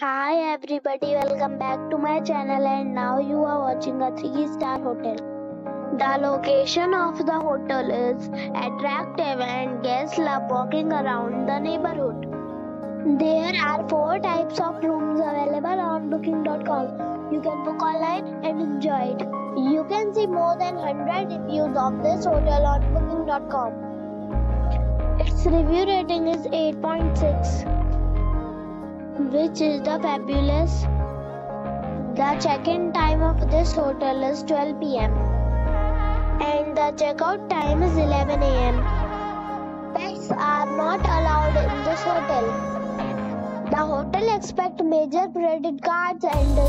Hi everybody, welcome back to my channel and now you are watching a 3 star hotel. The location of the hotel is attractive and guests love walking around the neighborhood. There are 4 types of rooms available on booking.com. You can book online and enjoy it. You can see more than 100 reviews of this hotel on booking.com. Its review rating is 8.6 which is the fabulous. The check-in time of this hotel is 12 pm and the checkout time is 11 am. Pets are not allowed in this hotel. The hotel expects major credit cards and the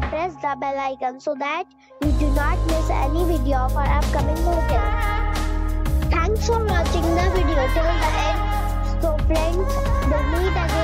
press the bell icon so that you do not miss any video of our upcoming hotel. Thanks for watching the video till the end. So friends, we'll meet again